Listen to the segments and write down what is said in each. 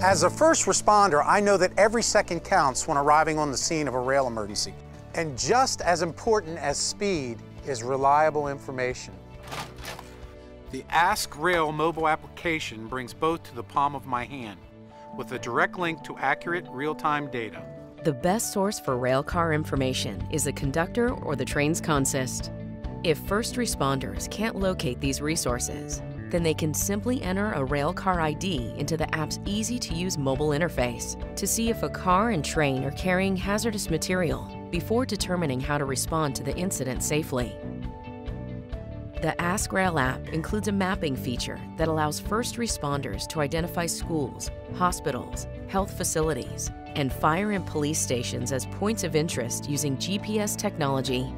As a first responder, I know that every second counts when arriving on the scene of a rail emergency. And just as important as speed is reliable information. The AskRail mobile application brings both to the palm of my hand with a direct link to accurate real-time data. The best source for railcar information is the conductor or the train's consist. If first responders can't locate these resources, then they can simply enter a railcar ID into the app's easy-to-use mobile interface to see if a car and train are carrying hazardous material before determining how to respond to the incident safely. The AskRail app includes a mapping feature that allows first responders to identify schools, hospitals, health facilities, and fire and police stations as points of interest using GPS technology.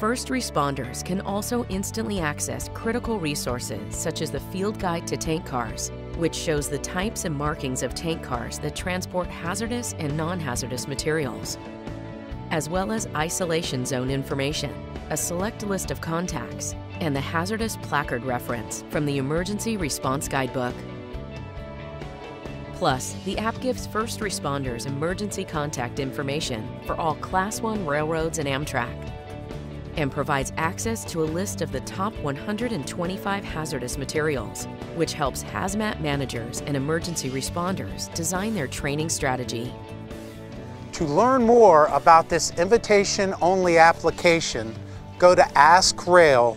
First responders can also instantly access critical resources such as the Field Guide to Tank Cars, which shows the types and markings of tank cars that transport hazardous and non-hazardous materials, as well as isolation zone information, a select list of contacts, and the hazardous placard reference from the Emergency Response Guidebook. Plus, the app gives first responders emergency contact information for all Class 1 railroads and Amtrak, and provides access to a list of the top 125 hazardous materials, which helps hazmat managers and emergency responders design their training strategy. To learn more about this invitation-only application, go to askrail.us.